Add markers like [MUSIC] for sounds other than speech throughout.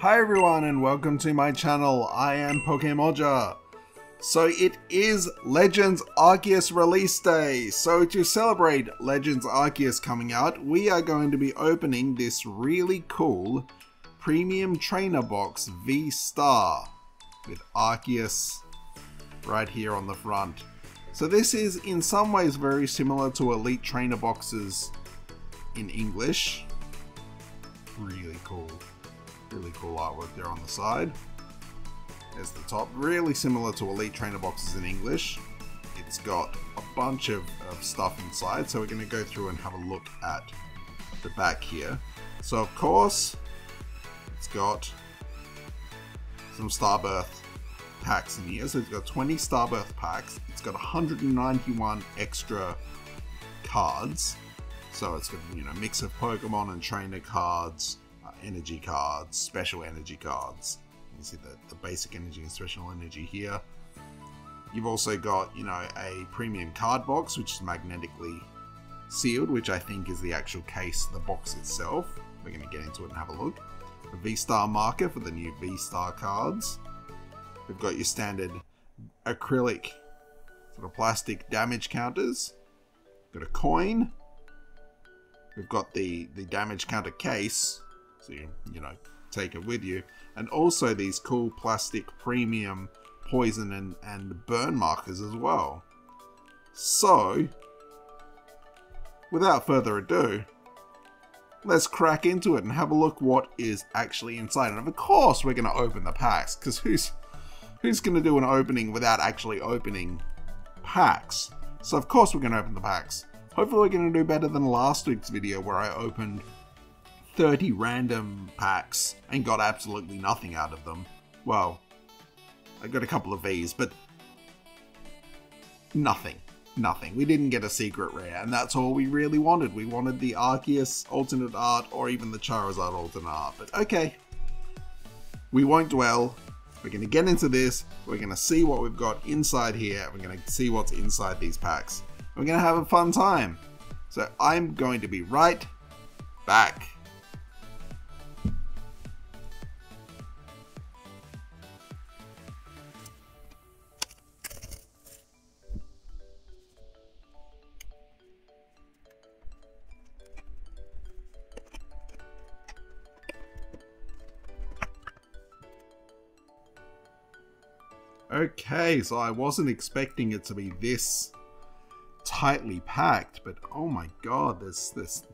Hi everyone and welcome to my channel. I am Pokemoja. So it is Legends Arceus release day. So to celebrate Legends Arceus coming out, we are going to be opening this really cool premium trainer box V-Star with Arceus right here on the front. So this is in some ways very similar to Elite Trainer boxes in English. Really cool. Really cool artwork there on the side. There's the top. Really similar to Elite Trainer boxes in English. It's got a bunch of, of stuff inside, so we're going to go through and have a look at the back here. So of course, it's got some Starbirth packs in here. So it's got 20 Starbirth packs. It's got 191 extra cards. So it's got, you know, mix of Pokemon and trainer cards, energy cards, special energy cards. You see the, the basic energy and special energy here. You've also got, you know, a premium card box, which is magnetically sealed, which I think is the actual case, the box itself. We're going to get into it and have a look. A V-Star marker for the new V-Star cards. We've got your standard acrylic sort of plastic damage counters. Got a coin. We've got the, the damage counter case, so you, you know, take it with you. And also these cool plastic premium poison and, and burn markers as well. So, without further ado, let's crack into it and have a look what is actually inside. And of course we're going to open the packs, because who's, who's going to do an opening without actually opening packs? So of course we're going to open the packs. Hopefully we're going to do better than last week's video where I opened 30 random packs and got absolutely nothing out of them. Well, I got a couple of V's, but nothing. Nothing. We didn't get a secret rare, and that's all we really wanted. We wanted the Arceus alternate art or even the Charizard alternate art, but okay. We won't dwell. We're going to get into this. We're going to see what we've got inside here. We're going to see what's inside these packs. We're going to have a fun time. So I'm going to be right back. Okay, so I wasn't expecting it to be this tightly packed, but oh my god, there's this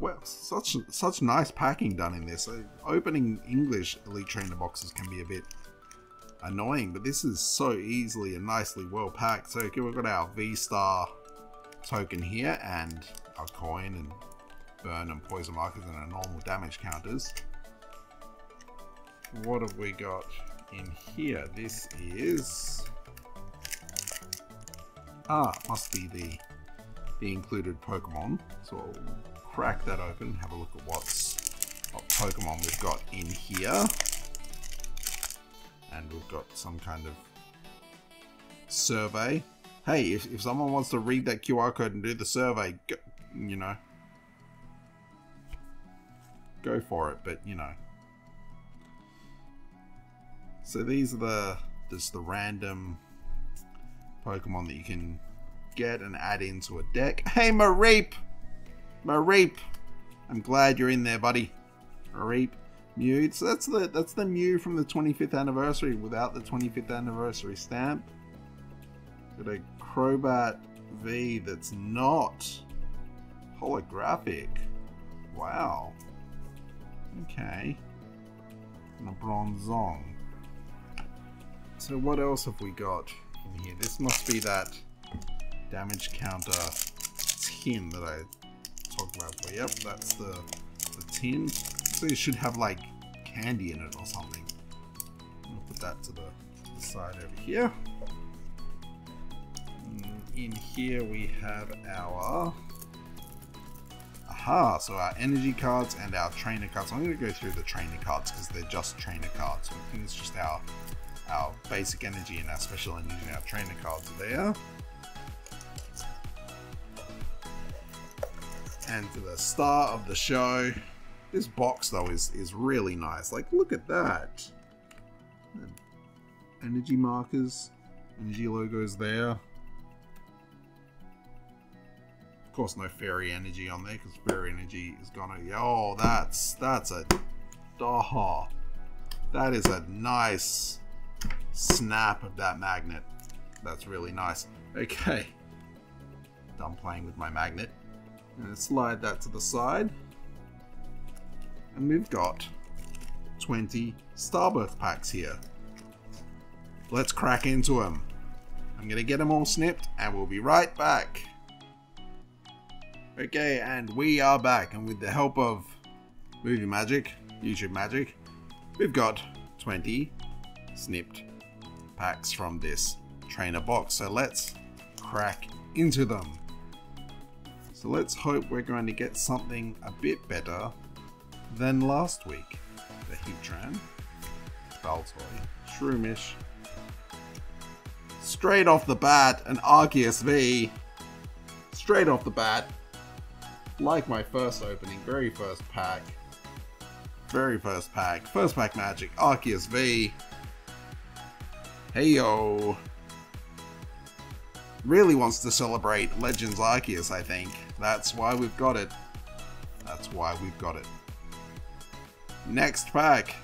well, such such nice packing done in this. Uh, opening English Elite Trainer boxes can be a bit annoying, but this is so easily and nicely well packed. So okay, we've got our V-Star token here and our coin and burn and poison markers and our normal damage counters what have we got in here? This is... Ah, must be the, the included Pokemon. So I'll crack that open, have a look at what's what Pokemon we've got in here. And we've got some kind of survey. Hey, if, if someone wants to read that QR code and do the survey, go, you know, go for it. But, you know, so these are the just the random Pokemon that you can get and add into a deck. Hey Mareep! Mareep! I'm glad you're in there, buddy. Mareep. Mew. So that's the that's the Mew from the 25th anniversary without the 25th anniversary stamp. Got a Crobat V that's not holographic. Wow. Okay. And a Bronzong. So what else have we got in here? This must be that damage counter tin that I talked about before. Yep, that's the, the tin. So it should have like candy in it or something. I'll put that to the, the side over here. Mm, in here we have our Aha, so our energy cards and our trainer cards. I'm going to go through the trainer cards because they're just trainer cards. I think it's just our our basic energy and our special energy and our trainer cards are there. And to the star of the show, This box though is is really nice. Like look at that. Energy markers, energy logos there. Of course, no fairy energy on there because fairy energy is gonna. Oh, that's that's a. Oh, that is a nice snap of that magnet. That's really nice. Okay. Done playing with my magnet. And slide that to the side. And we've got 20 Starbirth packs here. Let's crack into them. I'm going to get them all snipped and we'll be right back. Okay, and we are back. And with the help of Movie Magic, YouTube Magic, we've got 20 snipped packs from this trainer box. So let's crack into them. So let's hope we're going to get something a bit better than last week. The Heatran, Baltoy, Shroomish. Straight off the bat, an Arceus V. Straight off the bat. Like my first opening, very first pack. Very first pack. First pack magic, Arceus V. Hey yo. Really wants to celebrate Legends Arceus, I think. That's why we've got it. That's why we've got it. Next pack.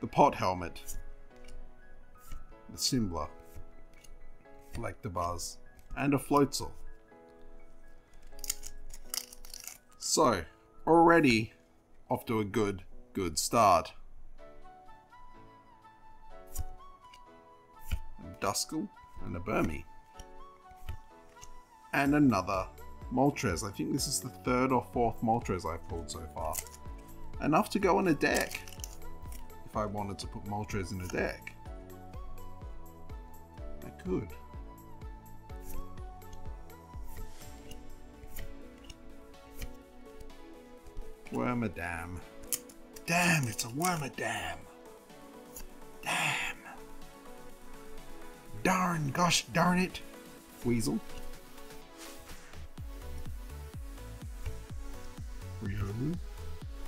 The pot helmet. The Simbler. Like the buzz. And a Floatzel. So, already off to a good, good start. Duskull and a Burmy. And another Moltres. I think this is the third or fourth Moltres I've pulled so far. Enough to go in a deck. If I wanted to put Moltres in a deck. I could. Wormadam. Damn, it's a Wormadam. Darn, gosh darn it. Weasel.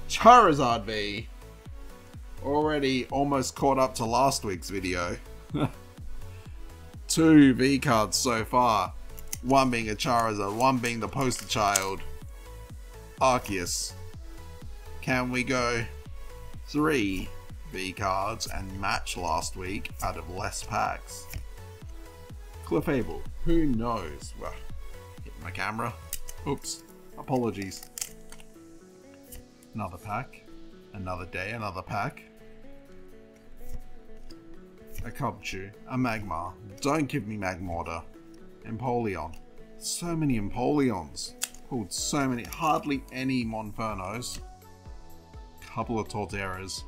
Charizard V. Already almost caught up to last week's video. [LAUGHS] Two V cards so far. One being a Charizard, one being the poster child. Arceus. Can we go three V cards and match last week out of less packs? Clefable. Who knows? Well, hit my camera. Oops. Apologies. Another pack. Another day, another pack. A Cubchoo. A Magmar. Don't give me Magmortar. Empoleon. So many Empoleons. Pulled so many. Hardly any Monfernos. Couple of Torterras.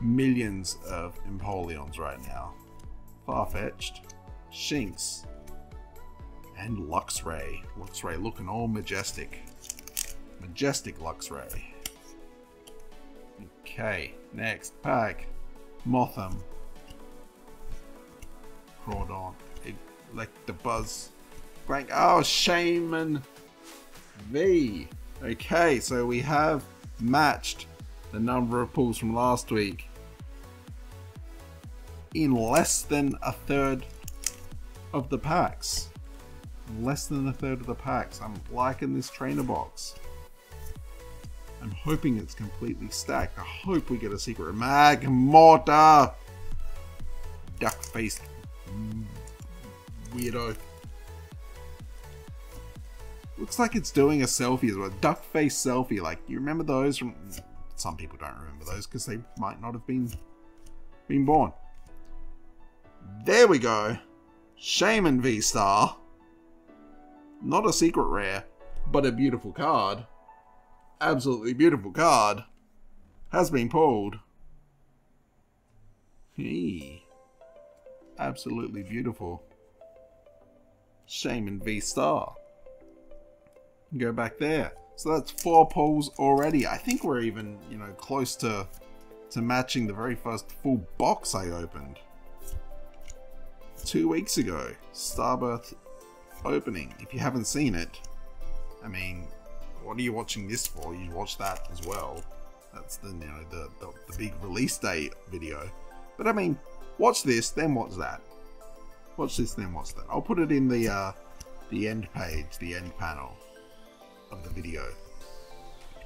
Millions of Empoleons right now. Farfetch'd. Shinx. And Luxray. Luxray looking all majestic. Majestic Luxray. Okay, next pack. Mothim. Crawdon. Electabuzz. Frank. Oh, Shaymin V. Okay, so we have matched the number of pulls from last week in less than a third of the packs. Less than a third of the packs. I'm liking this trainer box. I'm hoping it's completely stacked. I hope we get a secret Magmortar! Duck-faced weirdo. Looks like it's doing a selfie as well. Duck-face selfie. Like, you remember those from... Some people don't remember those because they might not have been, been born. There we go. Shaymin V-Star. Not a secret rare, but a beautiful card. Absolutely beautiful card. Has been pulled. Hey. Absolutely beautiful. Shaymin V-Star. Go back there. So that's four pulls already. I think we're even, you know, close to to matching the very first full box I opened two weeks ago. Starbirth opening. If you haven't seen it, I mean, what are you watching this for? You watch that as well. That's the you know the, the, the big release day video. But I mean, watch this, then watch that. Watch this, then watch that. I'll put it in the uh, the end page, the end panel of the video,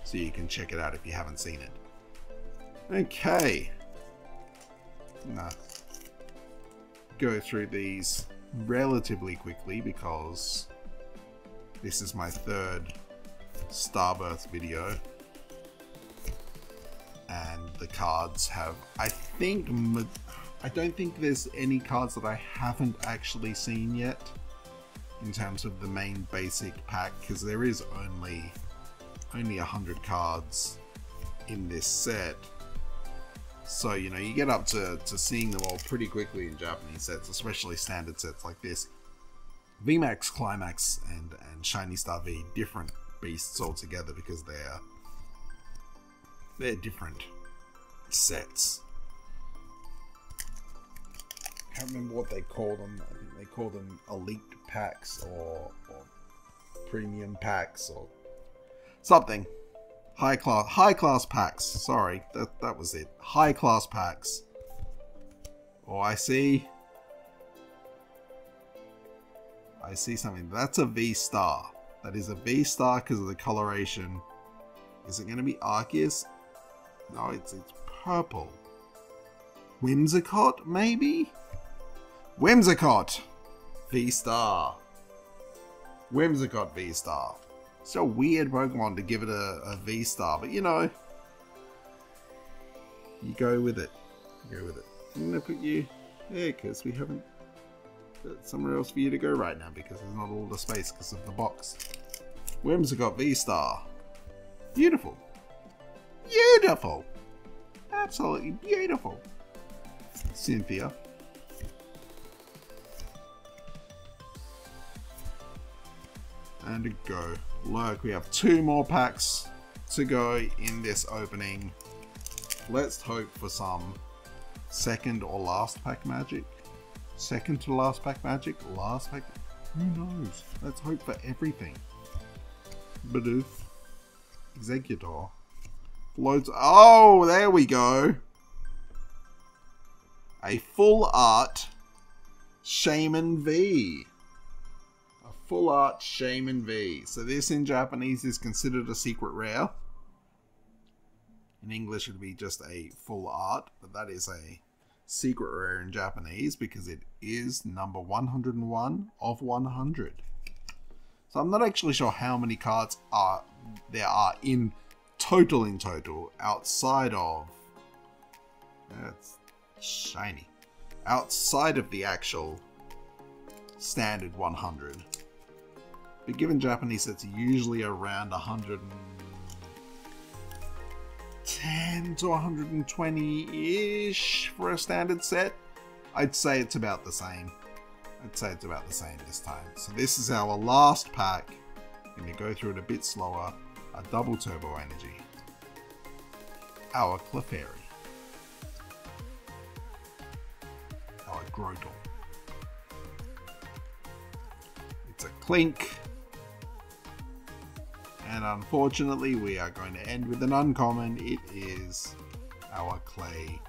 so you can check it out if you haven't seen it. Okay. Nah. Go through these relatively quickly because this is my third Starbirth video. And the cards have, I think, I don't think there's any cards that I haven't actually seen yet in terms of the main basic pack because there is only only 100 cards in this set so, you know, you get up to, to seeing them all pretty quickly in Japanese sets, especially standard sets like this. VMAX, Climax, and, and Shiny Star V, different beasts altogether because they're they're different sets. I can't remember what they call them. I think they call them elite packs or, or premium packs or something. High class, high class packs. Sorry, that that was it. High class packs. Oh, I see. I see something. That's a V star. That is a V star because of the coloration. Is it going to be Arceus? No, it's it's purple. Whimsicott, maybe? Whimsicott! V star. Whimsicott V star. It's a weird Pokemon to give it a, a V star, but you know, you go with it. You go with it. I'm gonna put you there because we haven't got somewhere else for you to go right now because there's not all the space because of the box. Whimsicott V star. Beautiful. Beautiful. Absolutely beautiful. Cynthia. And a go. Look, we have two more packs to go in this opening. Let's hope for some second or last pack magic. Second to last pack magic? Last pack? Who knows? Let's hope for everything. Bidoof. Exeggutor. Floatzel. Oh, there we go. A full art Shaymin V full art Shaymin V. So this in Japanese is considered a secret rare. In English it would be just a full art, but that is a secret rare in Japanese because it is number 101 of 100. So I'm not actually sure how many cards are there are in total in total outside of that's shiny outside of the actual standard 100 but given Japanese are usually around 110 to 120-ish for a standard set, I'd say it's about the same. I'd say it's about the same this time. So this is our last pack. Going to go through it a bit slower. A double turbo energy. Our Clefairy. Our Grotle. It's a Klink. And unfortunately, we are going to end with an uncommon. It is our clay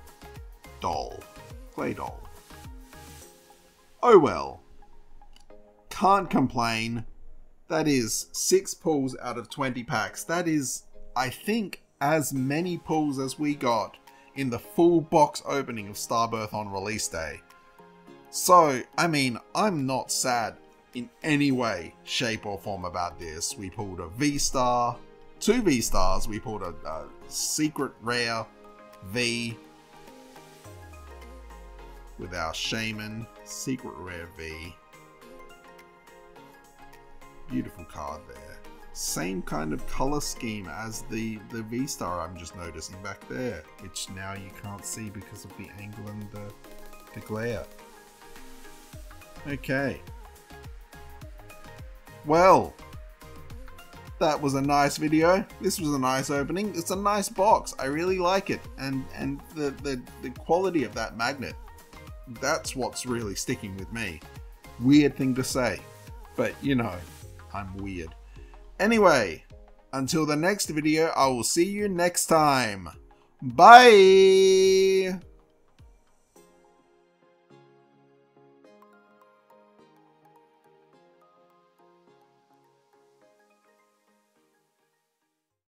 doll. Claydol. Oh well. Can't complain. That is six pulls out of 20 packs. That is, I think, as many pulls as we got in the full box opening of Starbirth on release day. So, I mean, I'm not sad in any way, shape, or form about this. We pulled a V star, two V stars. We pulled a, a secret rare V with our Shaymin, secret rare V. Beautiful card there. Same kind of color scheme as the, the V-Star I'm just noticing back there, which now you can't see because of the angle and the, the glare. Okay, well, that was a nice video. This was a nice opening. It's a nice box. I really like it. And and the, the, the quality of that magnet, that's what's really sticking with me. Weird thing to say, but you know, I'm weird. Anyway, Until the next video, I will see you next time. Bye!